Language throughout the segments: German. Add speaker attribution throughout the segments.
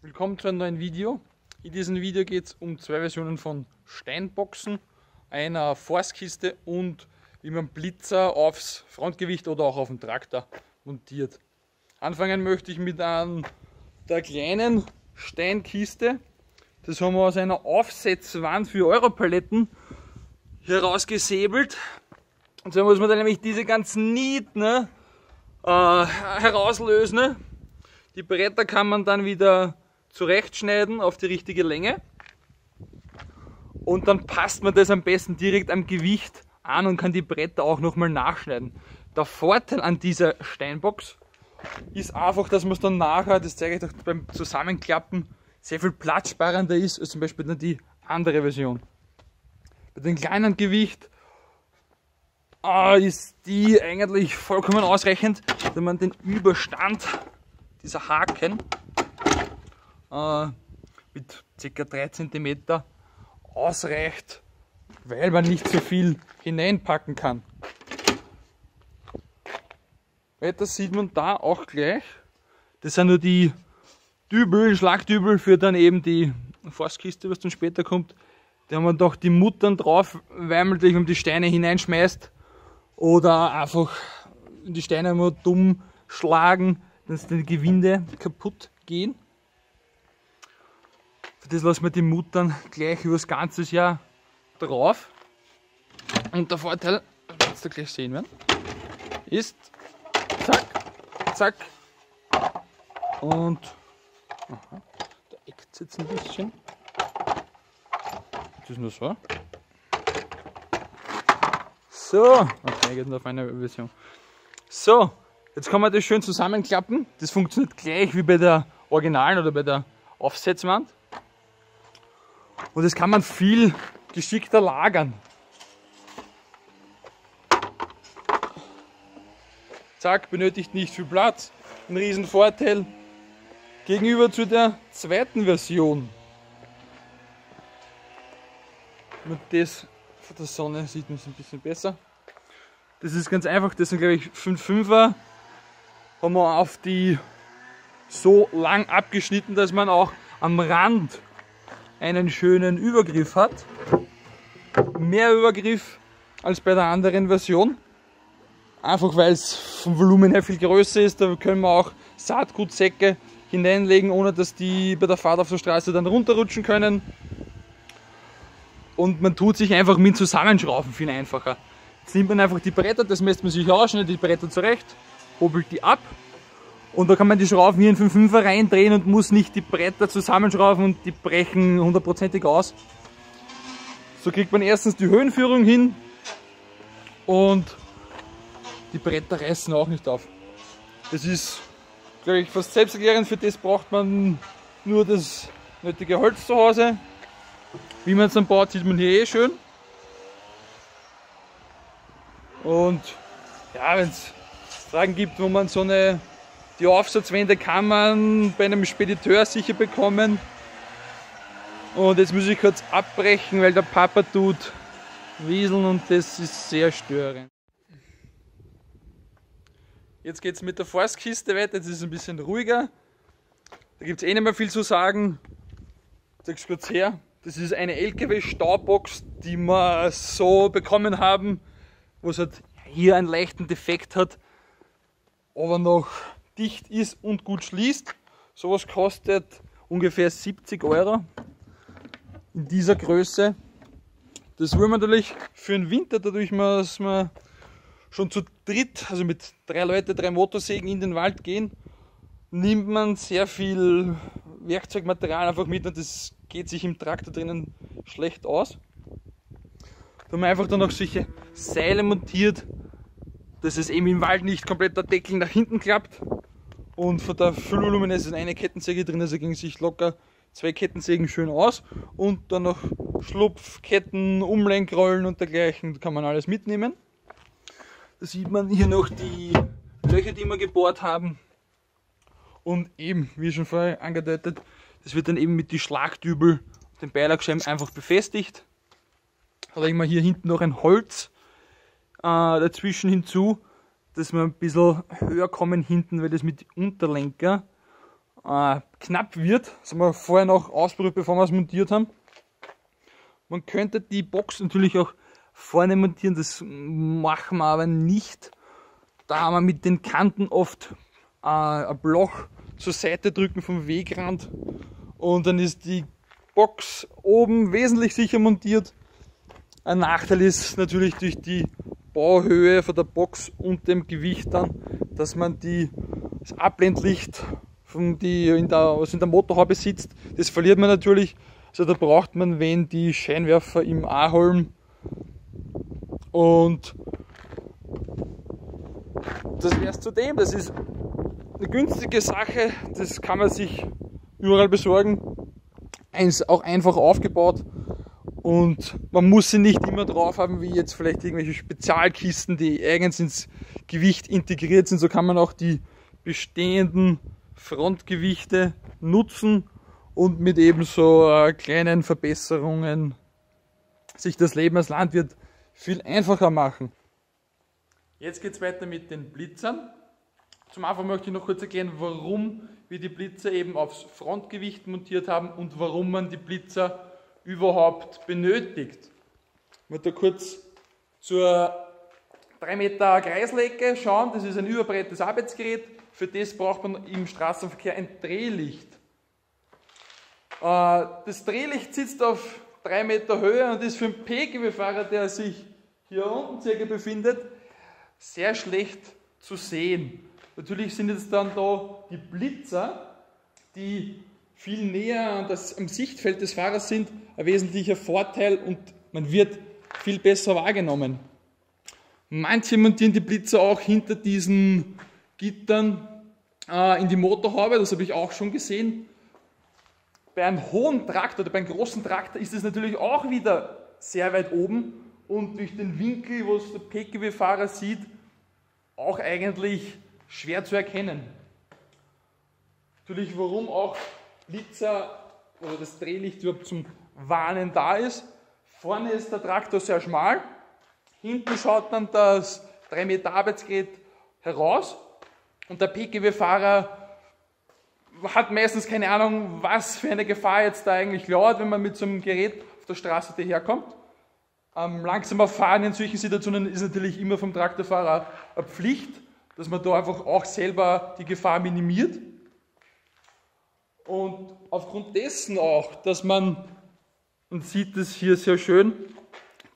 Speaker 1: Willkommen zu einem neuen Video. In diesem Video geht es um zwei Versionen von Steinboxen, einer Forstkiste und wie man Blitzer aufs Frontgewicht oder auch auf den Traktor montiert. Anfangen möchte ich mit einem der kleinen Steinkiste. Das haben wir aus einer Aufsetzwand für Europaletten herausgesäbelt. Und so muss man dann nämlich diese ganzen Nieten ne, äh, herauslösen. Ne. Die Bretter kann man dann wieder zurechtschneiden auf die richtige Länge. Und dann passt man das am besten direkt am Gewicht an und kann die Bretter auch nochmal nachschneiden. Der Vorteil an dieser Steinbox ist einfach, dass man es dann nachher, das zeige ich euch beim Zusammenklappen, sehr viel platzsparender ist als zum Beispiel dann die andere Version. Bei dem kleinen Gewicht äh, ist die eigentlich vollkommen ausreichend, wenn man den Überstand dieser Haken äh, mit ca. 3 cm ausreicht, weil man nicht so viel hineinpacken kann. Weiter sieht man da auch gleich, das sind nur die Dübel, Schlagdübel für dann eben die Forstkiste, was dann später kommt. Da haben wir doch die Muttern drauf, weil man natürlich um die Steine hineinschmeißt oder einfach die Steine immer dumm schlagen, dass die Gewinde kaputt gehen. Für das lassen wir die Muttern gleich über das ganze Jahr drauf. Und der Vorteil, das ihr gleich sehen werden, ist, zack, zack, und aha, der eckt jetzt ein bisschen. Das ist nur so. So, okay, geht auf eine Version. So, jetzt kann man das schön zusammenklappen. Das funktioniert gleich wie bei der Originalen oder bei der Aufsetzwand. Und das kann man viel geschickter lagern. Zack, benötigt nicht viel Platz. Ein riesen Vorteil gegenüber zu der zweiten Version. Mit das von der Sonne sieht man es ein bisschen besser. Das ist ganz einfach, das sind glaube ich 5,5er. Haben wir auf die so lang abgeschnitten, dass man auch am Rand einen schönen Übergriff hat. Mehr Übergriff als bei der anderen Version. Einfach weil es vom Volumen her viel größer ist. Da können wir auch Saatgutsäcke hineinlegen, ohne dass die bei der Fahrt auf der Straße dann runterrutschen können. Und man tut sich einfach mit Zusammenschrauben viel einfacher. Jetzt nimmt man einfach die Bretter, das messt man sich aus, schneidet die Bretter zurecht, hobelt die ab und da kann man die Schrauben hier in 5,5er reindrehen und muss nicht die Bretter zusammenschrauben und die brechen hundertprozentig aus. So kriegt man erstens die Höhenführung hin und die Bretter reißen auch nicht auf. Das ist, glaube ich, fast selbsterklärend. Für das braucht man nur das nötige Holz zu Hause. Wie man es dann baut, sieht man hier eh schön. Und ja, wenn es Fragen gibt, wo man so eine die Aufsatzwände kann man bei einem Spediteur sicher bekommen. Und jetzt muss ich kurz abbrechen, weil der Papa tut wieseln und das ist sehr störend. Jetzt geht es mit der Forstkiste weiter, jetzt ist es ein bisschen ruhiger. Da gibt es eh nicht mehr viel zu sagen. Zeig's kurz her. Das ist eine LKW-Staubox, die wir so bekommen haben, wo es halt hier einen leichten Defekt hat, aber noch dicht ist und gut schließt. Sowas kostet ungefähr 70 Euro in dieser Größe. Das wollen wir natürlich für den Winter, dadurch, dass wir schon zu dritt, also mit drei Leuten, drei Motorsägen in den Wald gehen, nimmt man sehr viel Werkzeugmaterial einfach mit und das geht sich im Traktor drinnen schlecht aus. Da haben wir einfach dann noch solche Seile montiert, dass es eben im Wald nicht komplett der Deckel nach hinten klappt, und von der Füllvolumen ist eine Kettensäge drin, also ging sich locker zwei Kettensägen schön aus und dann noch Schlupfketten, Umlenkrollen und dergleichen kann man alles mitnehmen. Da sieht man hier noch die Löcher, die wir gebohrt haben. Und eben, wie schon vorher angedeutet, das wird dann eben mit die Schlagdübel den Beilagscheiben einfach befestigt. Da legen wir hier hinten noch ein Holz äh, dazwischen hinzu, dass wir ein bisschen höher kommen hinten, weil das mit Unterlenker äh, knapp wird. Das haben wir vorher noch ausprobiert, bevor wir es montiert haben. Man könnte die Box natürlich auch vorne montieren, das machen wir aber nicht. Da haben wir mit den Kanten oft äh, ein Bloch zur Seite drücken vom Wegrand und dann ist die Box oben wesentlich sicher montiert. Ein Nachteil ist natürlich durch die Bauhöhe von der Box und dem Gewicht dann, dass man die, das Abblendlicht, von die in der, was in der Motorhaube sitzt, das verliert man natürlich. Also da braucht man, wenn die Scheinwerfer im A-Holm und das wäre es zudem. Das ist eine günstige Sache, das kann man sich überall besorgen. Eins auch einfach aufgebaut und man muss sie nicht immer drauf haben, wie jetzt vielleicht irgendwelche Spezialkisten, die eigens ins Gewicht integriert sind. So kann man auch die bestehenden Frontgewichte nutzen und mit eben so äh, kleinen Verbesserungen sich das Leben als Landwirt viel einfacher machen. Jetzt geht es weiter mit den Blitzern. Zum Anfang möchte ich noch kurz erklären, warum wir die Blitzer eben aufs Frontgewicht montiert haben und warum man die Blitzer überhaupt benötigt. Ich möchte kurz zur 3 Meter Kreislecke schauen. Das ist ein überbreites Arbeitsgerät. Für das braucht man im Straßenverkehr ein Drehlicht. Äh, das Drehlicht sitzt auf 3 Meter Höhe und ist für einen Pkw-Fahrer, der sich hier unten circa befindet, sehr schlecht zu sehen. Natürlich sind jetzt dann da die Blitzer, die viel näher das, am Sichtfeld des Fahrers sind, ein wesentlicher Vorteil und man wird viel besser wahrgenommen. Manche montieren die Blitzer auch hinter diesen Gittern äh, in die Motorhaube, das habe ich auch schon gesehen. Bei einem hohen Traktor oder bei einem großen Traktor ist es natürlich auch wieder sehr weit oben und durch den Winkel, wo es der Pkw-Fahrer sieht, auch eigentlich schwer zu erkennen. Natürlich, warum auch Blitzer oder das Drehlicht überhaupt zum Warnen da ist. Vorne ist der Traktor sehr schmal, hinten schaut dann das 3 Meter Arbeitsgerät heraus und der Pkw-Fahrer hat meistens keine Ahnung, was für eine Gefahr jetzt da eigentlich lauert, wenn man mit so einem Gerät auf der Straße daherkommt. Ähm, langsamer Fahren in solchen Situationen ist natürlich immer vom Traktorfahrer eine Pflicht, dass man da einfach auch selber die Gefahr minimiert. Und aufgrund dessen auch, dass man, man sieht es hier sehr schön,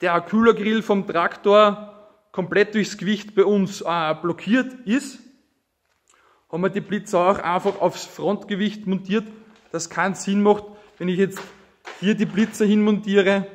Speaker 1: der Kühlergrill vom Traktor komplett durchs Gewicht bei uns äh, blockiert ist, haben wir die Blitzer auch einfach aufs Frontgewicht montiert, das keinen Sinn macht, wenn ich jetzt hier die Blitzer hinmontiere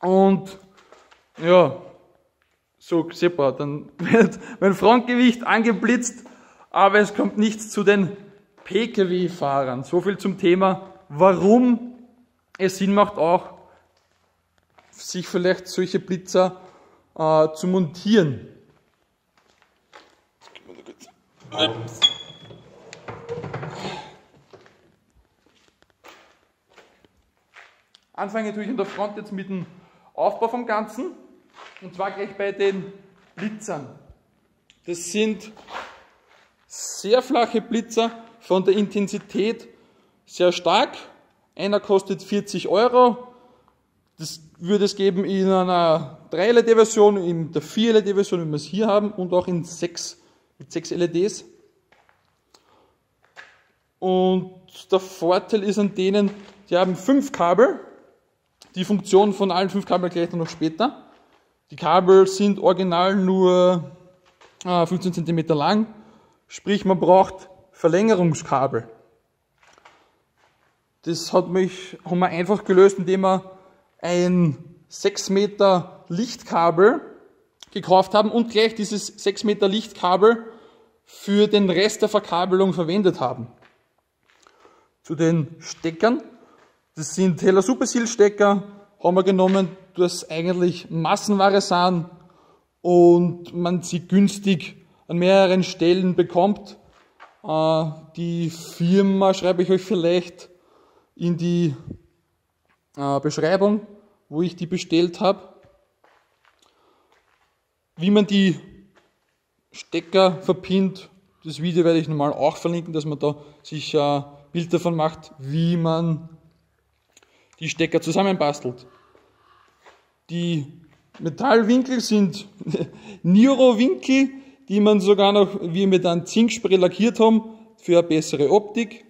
Speaker 1: und ja, so separat. Dann wird mein Frontgewicht angeblitzt, aber es kommt nichts zu den Pkw-Fahrern. So viel zum Thema, warum es Sinn macht, auch sich vielleicht solche Blitzer äh, zu montieren. Anfange natürlich an der Front jetzt mit dem Aufbau vom Ganzen. Und zwar gleich bei den Blitzern. Das sind sehr flache Blitzer, von der Intensität sehr stark. Einer kostet 40 Euro. Das würde es geben in einer 3 LED-Version, in der 4 LED-Version, wie wir es hier haben, und auch in 6, mit 6 LEDs. Und der Vorteil ist an denen, die haben 5 Kabel. Die Funktion von allen 5 Kabeln gleich noch später. Die Kabel sind original nur 15 äh, cm lang, sprich man braucht Verlängerungskabel. Das hat mich, haben wir einfach gelöst, indem wir ein 6 Meter Lichtkabel gekauft haben und gleich dieses 6 Meter Lichtkabel für den Rest der Verkabelung verwendet haben. Zu den Steckern. Das sind Heller Superseal Stecker, haben wir genommen, das eigentlich Massenware sind und man sie günstig an mehreren Stellen bekommt. Äh, die Firma schreibe ich euch vielleicht in die äh, Beschreibung, wo ich die bestellt habe. Wie man die Stecker verpinnt, Das Video werde ich normal auch verlinken, dass man da sich ein Bild davon macht, wie man die Stecker zusammenbastelt. Die Metallwinkel sind Niro-Winkel, die man sogar noch wie mit einem Zinkspray lackiert haben für eine bessere Optik.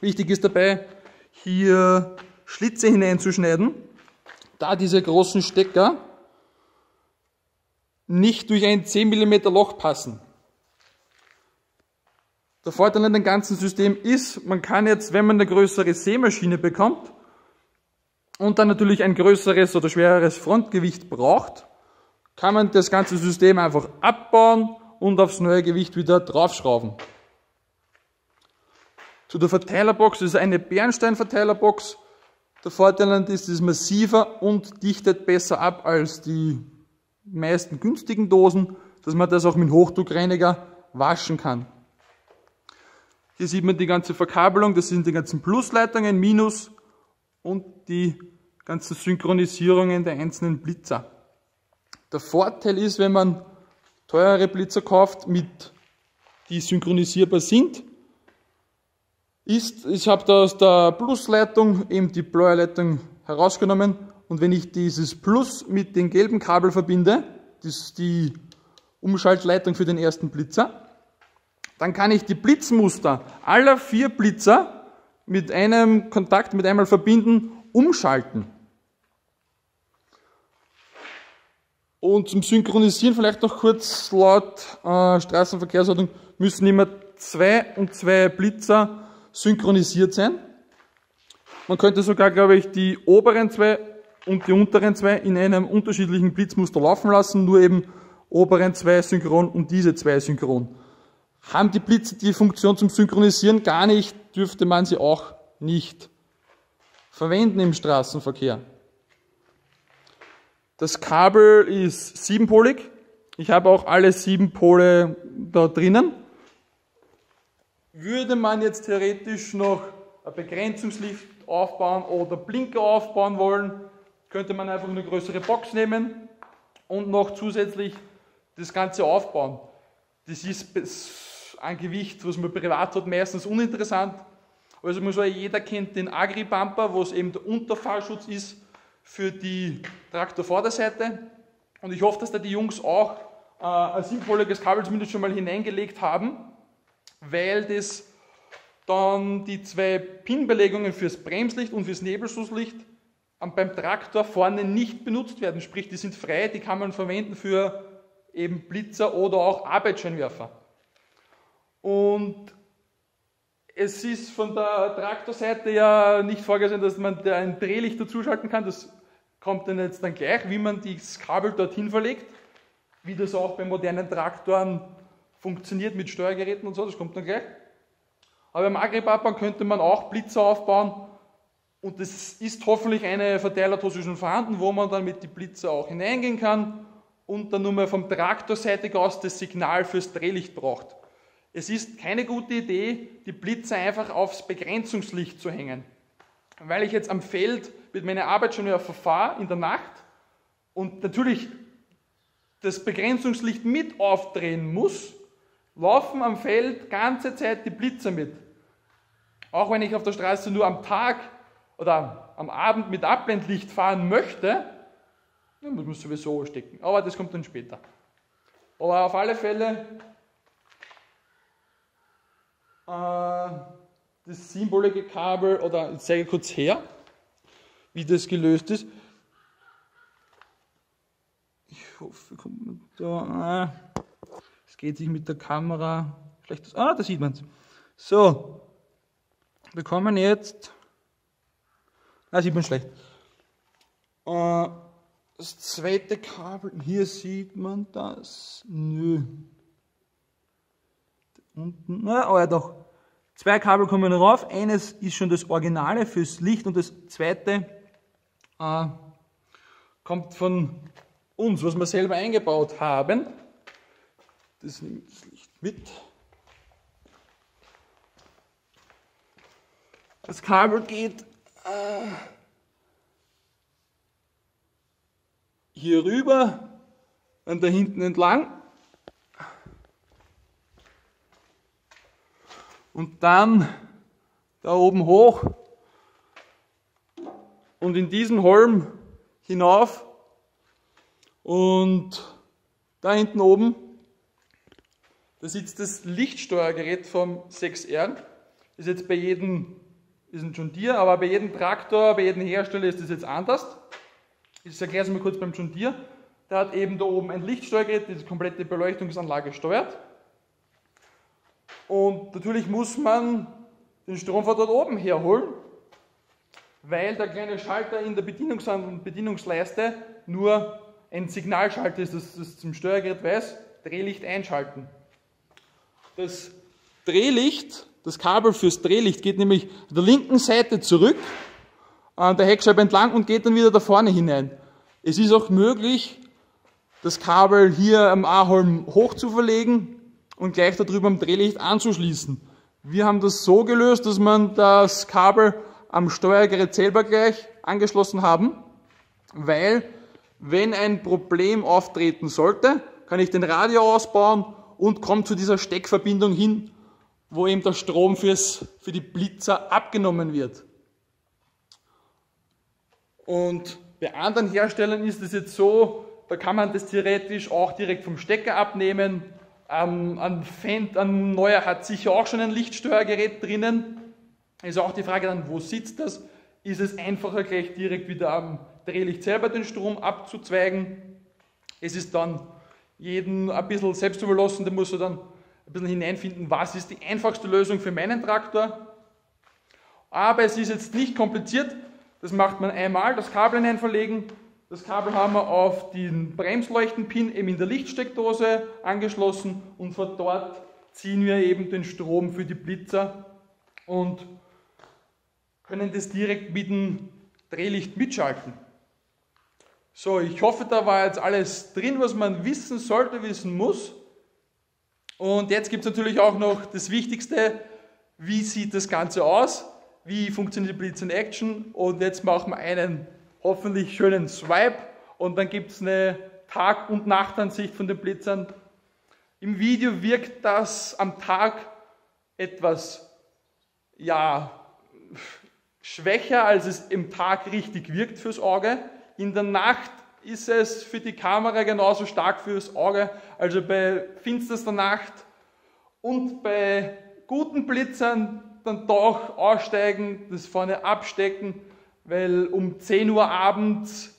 Speaker 1: Wichtig ist dabei, hier Schlitze hineinzuschneiden, da diese großen Stecker nicht durch ein 10 mm Loch passen. Der Vorteil an dem ganzen System ist, man kann jetzt, wenn man eine größere Sämaschine bekommt und dann natürlich ein größeres oder schwereres Frontgewicht braucht, kann man das ganze System einfach abbauen und aufs neue Gewicht wieder draufschrauben. Zu der Verteilerbox das ist eine Bernstein-Verteilerbox. Der Vorteil ist, ist massiver und dichtet besser ab als die meisten günstigen Dosen, dass man das auch mit Hochdruckreiniger waschen kann. Hier sieht man die ganze Verkabelung, das sind die ganzen Plusleitungen, Minus und die ganzen Synchronisierungen der einzelnen Blitzer. Der Vorteil ist, wenn man teurere Blitzer kauft, mit, die synchronisierbar sind, ist, ich habe da aus der Plusleitung eben die blaue Leitung herausgenommen und wenn ich dieses Plus mit dem gelben Kabel verbinde, das ist die Umschaltleitung für den ersten Blitzer, dann kann ich die Blitzmuster aller vier Blitzer mit einem Kontakt mit einmal verbinden, umschalten. Und zum Synchronisieren vielleicht noch kurz laut äh, Straßenverkehrsordnung müssen immer zwei und zwei Blitzer synchronisiert sein. Man könnte sogar, glaube ich, die oberen zwei und die unteren zwei in einem unterschiedlichen Blitzmuster laufen lassen, nur eben oberen zwei synchron und diese zwei synchron. Haben die Blitze die Funktion zum Synchronisieren gar nicht, dürfte man sie auch nicht verwenden im Straßenverkehr. Das Kabel ist siebenpolig. Ich habe auch alle sieben Pole da drinnen. Würde man jetzt theoretisch noch ein Begrenzungslicht aufbauen oder Blinker aufbauen wollen, könnte man einfach eine größere Box nehmen und noch zusätzlich das Ganze aufbauen. Das ist ein Gewicht, was man privat hat, meistens uninteressant. Also man soll, jeder kennt den Agri-Bumper, wo es eben der Unterfahrschutz ist für die Traktorvorderseite. Und ich hoffe, dass da die Jungs auch äh, ein sinnvolliges Kabel zumindest schon mal hineingelegt haben, weil das dann die zwei Pin-Belegungen fürs Bremslicht und fürs Nebelschusslicht beim Traktor vorne nicht benutzt werden. Sprich, die sind frei, die kann man verwenden für eben Blitzer oder auch Arbeitsscheinwerfer. Und es ist von der Traktorseite ja nicht vorgesehen, dass man da ein Drehlicht dazuschalten kann. Das kommt dann jetzt dann gleich, wie man das Kabel dorthin verlegt, wie das auch bei modernen Traktoren funktioniert mit Steuergeräten und so, das kommt dann gleich. Aber im Agribabahn könnte man auch Blitzer aufbauen und es ist hoffentlich eine Verteilertose schon vorhanden, wo man dann mit die Blitzer auch hineingehen kann und dann nur mal vom Traktorseitig aus das Signal fürs Drehlicht braucht. Es ist keine gute Idee, die Blitze einfach aufs Begrenzungslicht zu hängen. Weil ich jetzt am Feld mit meiner Arbeit schon verfahre in der Nacht und natürlich das Begrenzungslicht mit aufdrehen muss, laufen am Feld ganze Zeit die Blitze mit. Auch wenn ich auf der Straße nur am Tag oder am Abend mit Abblendlicht fahren möchte, dann muss man sowieso stecken. Aber das kommt dann später. Aber auf alle Fälle das symbolische Kabel, oder ich zeige kurz her, wie das gelöst ist. Ich hoffe, kommt man da. Äh, es geht sich mit der Kamera schlecht Ah, da sieht man es. So, wir kommen jetzt. Da sieht man schlecht. Äh, das zweite Kabel, hier sieht man das. Nö. Unten, na, oh ja doch. Zwei Kabel kommen rauf. Eines ist schon das Originale fürs Licht und das zweite äh, kommt von uns, was wir selber eingebaut haben. Das nimmt das Licht mit. Das Kabel geht äh, hier rüber und da hinten entlang und dann da oben hoch und in diesen Holm hinauf und da hinten oben, da sitzt das Lichtsteuergerät vom 6R. Ist jetzt bei jedem, ist ein John Deere, aber bei jedem Traktor, bei jedem Hersteller ist das jetzt anders. Ich erkläre es mal kurz beim John Deere. Der hat eben da oben ein Lichtsteuergerät, das die komplette Beleuchtungsanlage steuert. Und natürlich muss man den Strom von dort oben herholen, weil der kleine Schalter in der Bedienungs Bedienungsleiste nur ein Signalschalter ist, das, das zum Steuergerät weiß, Drehlicht einschalten. Das Drehlicht, das Kabel fürs Drehlicht geht nämlich an der linken Seite zurück an der Heckscheibe entlang und geht dann wieder da vorne hinein. Es ist auch möglich, das Kabel hier am A-Holm hoch zu verlegen und gleich darüber am Drehlicht anzuschließen. Wir haben das so gelöst, dass man das Kabel am Steuergerät selber gleich angeschlossen haben, weil wenn ein Problem auftreten sollte, kann ich den Radio ausbauen und komme zu dieser Steckverbindung hin, wo eben der Strom fürs, für die Blitzer abgenommen wird. Und bei anderen Herstellern ist es jetzt so, da kann man das theoretisch auch direkt vom Stecker abnehmen. Ähm, ein, Fendt, ein neuer hat sicher auch schon ein Lichtsteuergerät drinnen. Ist auch die Frage dann, wo sitzt das? Ist es einfacher, gleich direkt wieder am Drehlicht selber den Strom abzuzweigen? Es ist dann jeden ein bisschen selbst überlassen, der muss er dann ein bisschen hineinfinden, was ist die einfachste Lösung für meinen Traktor. Aber es ist jetzt nicht kompliziert, das macht man einmal, das Kabel hineinverlegen, das Kabel haben wir auf den Bremsleuchtenpin eben in der Lichtsteckdose angeschlossen und von dort ziehen wir eben den Strom für die Blitzer und können das direkt mit dem Drehlicht mitschalten. So, ich hoffe, da war jetzt alles drin, was man wissen sollte, wissen muss. Und jetzt gibt es natürlich auch noch das Wichtigste, wie sieht das Ganze aus, wie funktioniert die Blitz in Action und jetzt machen wir einen hoffentlich schönen Swipe und dann gibt es eine Tag- und Nachtansicht von den Blitzern. Im Video wirkt das am Tag etwas, ja, schwächer, als es im Tag richtig wirkt fürs Auge. In der Nacht ist es für die Kamera genauso stark fürs Auge, also bei finsterster Nacht und bei guten Blitzern dann doch aussteigen, das vorne abstecken, weil um 10 Uhr abends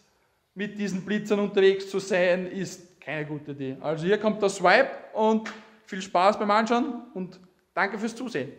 Speaker 1: mit diesen Blitzern unterwegs zu sein, ist keine gute Idee. Also hier kommt der Swipe und viel Spaß beim Anschauen und danke fürs Zusehen.